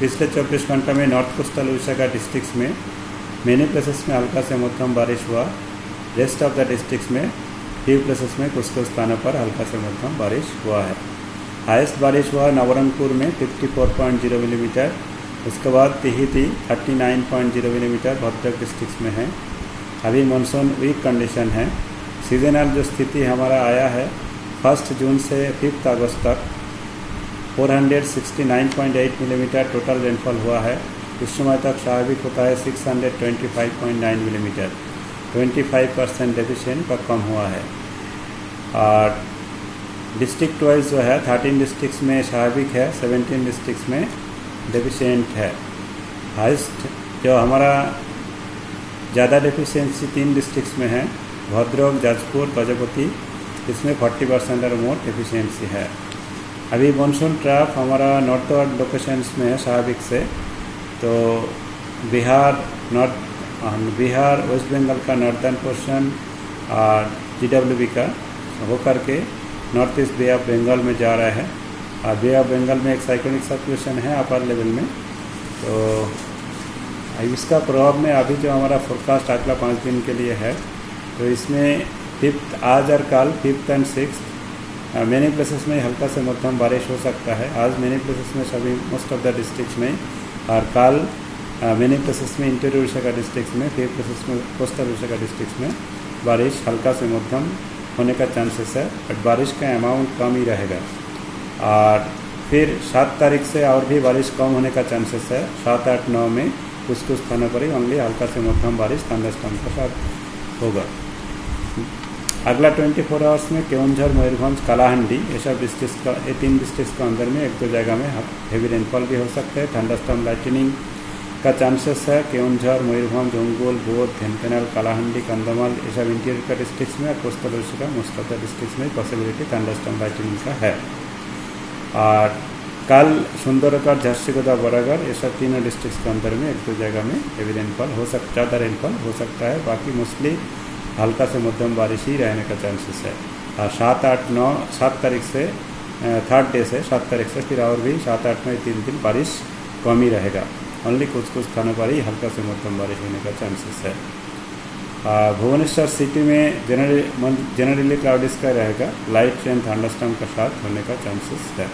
पिछले 24 घंटा में नॉर्थ कोस्टल, उड़ीसा का डिस्ट्रिक्ट्स में, मेनी प्लेसेस में हल्का से मध्यम बारिश हुआ। रेस्ट ऑफ़ द डिस्ट्रिक्ट्स में फ्यू प्लेसेस में कुछ कुछ स्थानों पर हल्का से मध्यम बारिश हुआ है। हाइस्ट बारिश हुआ नवरंगपुर में 54.0 मिलीमीटर उसके बाद तिहिति 39.0 मिलीमीटर भद्रक डिस्ट्रिक्ट में है। अभी मानसून वीक कंडीशन है। सीजनल जो स्थिति हमारा आया है फ़र्स्ट जून से फिफ्थ अगस्त तक 469.8 मिलीमीटर टोटल रेनफॉल हुआ है। इस समय तक स्वाभाविक होता है 625.9 मिलीमीटर। 25 परसेंट डेफिशिएंट का कम हुआ है। और डिस्ट्रिक्ट वाइज जो है 13 डिस्ट्रिक्ट्स में स्वाभाविक है 17 डिस्ट्रिक्ट्स में डेफिशिएंट है। हाइस्ट जो हमारा ज़्यादा डेफिशिएंसी तीन डिस्ट्रिक्ट्स में है, भद्रक, जाजपुर गजपति इसमें 40 परसेंट और मोर डेफिशिएंसी है। अभी मानसून ट्रैफ हमारा नॉर्थ नॉर्थवर्ड लोकेशंस में है स्वाभाविक से। तो बिहार नॉर्थ बिहार वेस्ट बंगाल का नॉर्थर्न पोर्शन और जी डब्ल्यू का होकर के north east bay of Bengal में जा रहा है। और बे ऑफ़ बंगाल में एक साइक्लोनिक सर्कुलेशन है अपर लेवल में। तो इसका प्रभाव में अभी जो हमारा फोरकास्ट अगला पाँच दिन के लिए है तो इसमें फिफ्थ आज और कल fifth and six many places में हल्का से मध्यम बारिश हो सकता है। आज मैनी प्लेसेस में सभी मोस्ट ऑफ़ द डिस्ट्रिक्ट में, और कल मैनी प्लेसेस में इंटीरियर उड़ीसा का डिस्ट्रिक्ट में, फिर प्लेसेस में कोस्टल उड़ीसा का डिस्ट्रिक्ट में बारिश हल्का से मध्यम होने का चांसेस है बट बारिश का अमाउंट कम ही रहेगा। और फिर सात तारीख से और भी बारिश कम होने का चांसेस है। सात, आठ, नौ में कुछ कुछ स्थानों पर ही ओनली हल्का से मध्यम बारिश थंडरस्टॉर्म के साथ होगा। अगला 24 फोर आवर्स में केवंझर, मयूरभंज, कालाहंडी ये सब डिस्ट्रिक्ट का, ये तीन डिस्ट्रिक्ट के अंदर में एक दो जगह में हेवी रेनफॉल भी हो सकते हैं थंडरस्टॉर्म लाइटनिंग का चांसेस है केवंझर, मयूरभंज, ओंगोल, बोध ढेनकनाल कालाहंडी कंधमाल ये सब इंटीरियर का डिस्ट्रिक्ट में कोस्टल का मोस्ट डिस्ट्रिक्ट में पॉसिबिलिटी थंडरस्टॉर्म लाइटनिंग का है। और कल सुंदरगढ़ झारसीगुदा बरागढ़ ये सब तीनों डिस्ट्रिक्ट के अंदर में एक दो जगह में हेवी रेनफॉल हो सकता ज़्यादा रेनफॉल हो सकता है, बाकी मोस्टली हल्का से मध्यम बारिश ही रहने का चांसेस है। और सात आठ नौ, सात तारीख से थर्ड डे से, सात तारीख से फिर और भी सात आठ नौ, तीन दिन बारिश कम ही रहेगा। ओनली कुछ कुछ स्थानों पर ही हल्का से मध्यम बारिश होने का चांसेस है। भुवनेश्वर सिटी में जनरली जनरली क्लाउडिस का रहेगा। लाइट ट्रेन थंडरस्टॉर्म का साथ होने का चांसेस है।